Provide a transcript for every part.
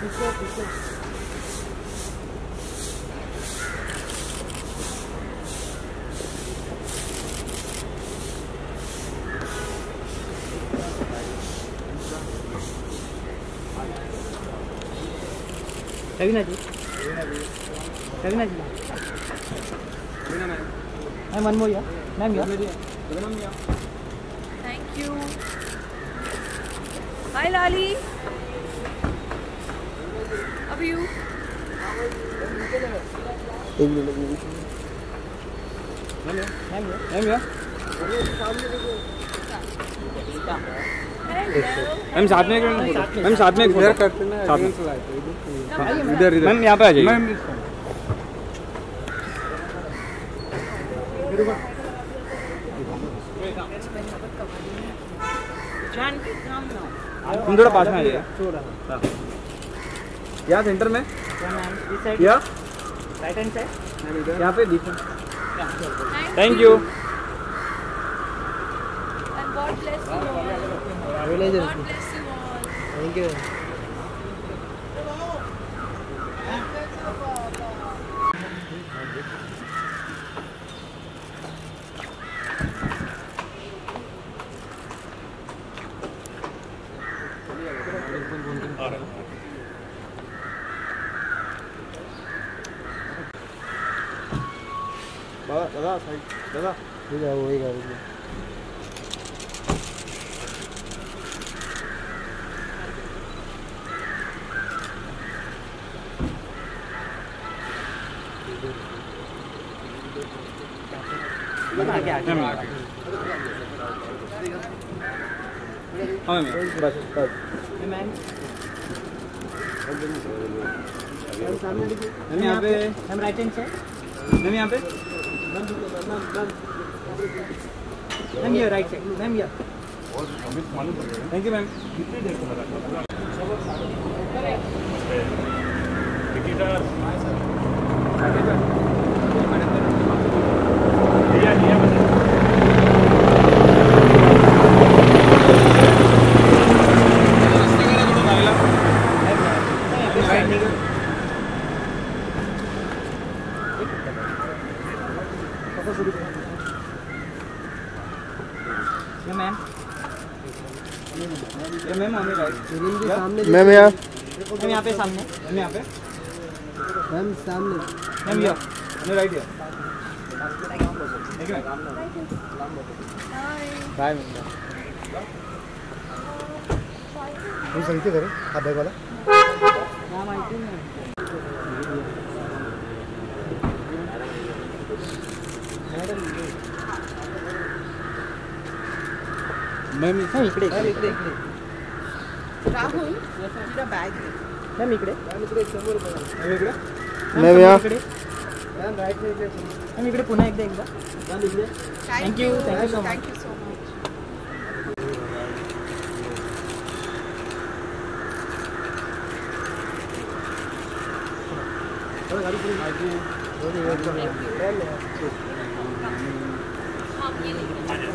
Picou, picou. Kevin aja. Kevin aja. Kevin aja. Ma'am, one more ya. Ma'am, ya. Thank you. Hi, Lali. How are you? Ma'am या Hello. Ma'am साथ में ma'am साथ में इधर करते ना इधर इधर मैम यहाँ पे आ जाइए मैम Janvi, come now. तुम थोड़ा पास में आ जाइए। यहाँ सेंटर में? क्या मैम? इस साइड? या। Right hand side? यहाँ पे बीच में। Thank you God bless you all. God bless you all. Thank you दादा साइड दादा ठीक है वही आगे मैम हाँ। बस बस। मैम। यहाँ पे ma'am right hand side ma'am यहाँ पे मैम ये राइट साइड मैम ये थैंक यू मैम ये मैम ये मैम हमें राइट सामने मैम यहाँ। मैम यहाँ पे सामने। मैम यहाँ पे। मैम सामने। मैम यहाँ राइट यहाँ. Bye ma'am. सही से करो हाथ बैग वाला। आई मैम इकडे इकडे इकडे इकडे. Rahul, तुझा दे. मैम इकडे. मैम इकडे मैम यहाँ इकडे. मैम राइट साइड मैम इकडे पुन्हा एकदा एकदा. मैम इकडे. Thank you, thank you so much. Thank you. So much.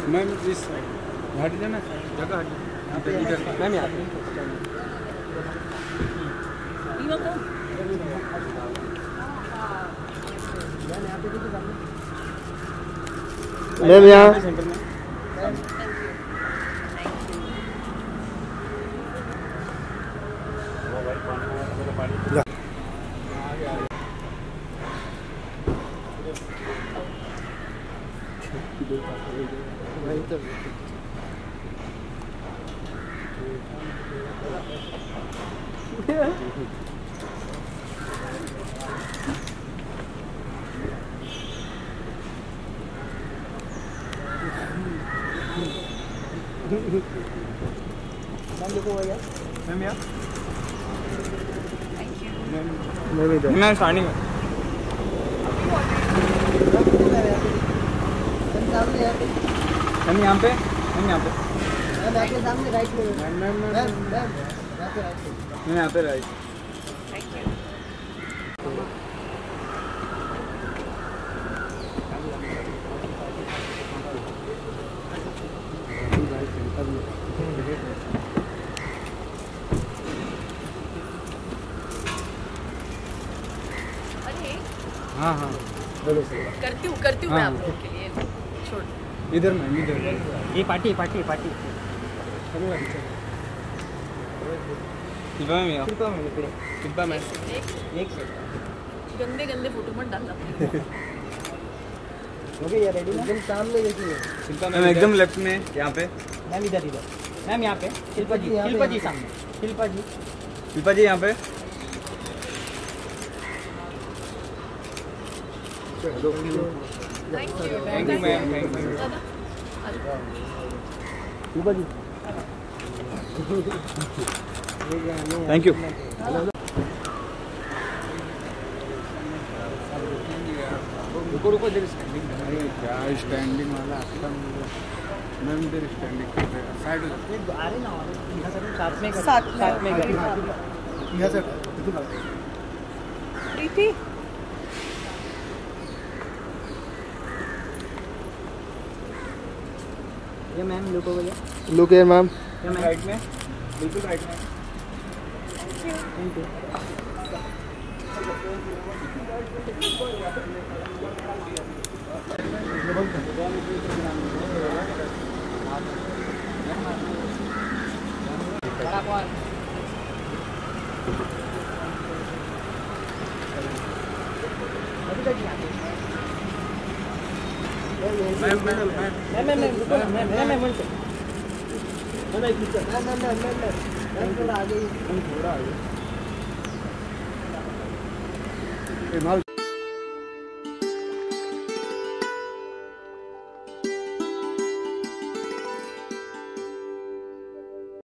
Ma'am इस हट जाना जगह हट यहाँ मैम यहाँ Will come. मैम यहाँ मैम देखो भैया मैम यहाँ Thank you. Ma'am ma'am starting में मैम यहाँ पे मैम यहाँ पे। मैं यहाँ पे राइट हाँ हाँ। बोलो करती हूँ करती हूँ मैं हाँ। आप लोगों के लिए। छोड़ इधर मैम इधर ये party party party. Shilpa ma'am या शिल्पा मैम शिल्पा मैम। एक एक सेकंड गंदे गंदे फ़ोटो मत डालना हो गई रेडी एकदम सामने देखिए। शिल्पा मैम एकदम लेफ़्ट में। यहाँ पे। मैम इधर इधर। मैम यहाँ पे। शिल्पा जी शिल्पा जी सामने। शिल्पा जी। शिल्पा जी यहाँ पे। You thank you ma'am thank you thank you रुको रुको देर स्टैंडिंग क्या स्टैंडिंग वाला आता मैम देर स्टैंडिंग कर रहे हैं। साइड आ रहे ना यहाँ सब साथ में साथ में। साथ में कर यहाँ से इथून आलं. प्रीति? ये मैम लुक हो गया look here ma'am ma'am right में बिल्कुल राइट में thank you ma'am ma'am ma'am ma'am ma'am ma'am रुको ma'am ma'am ma'am minute ma'am ma'am ma'am ma'am ma'am थोड़ा आगे ही ए, माल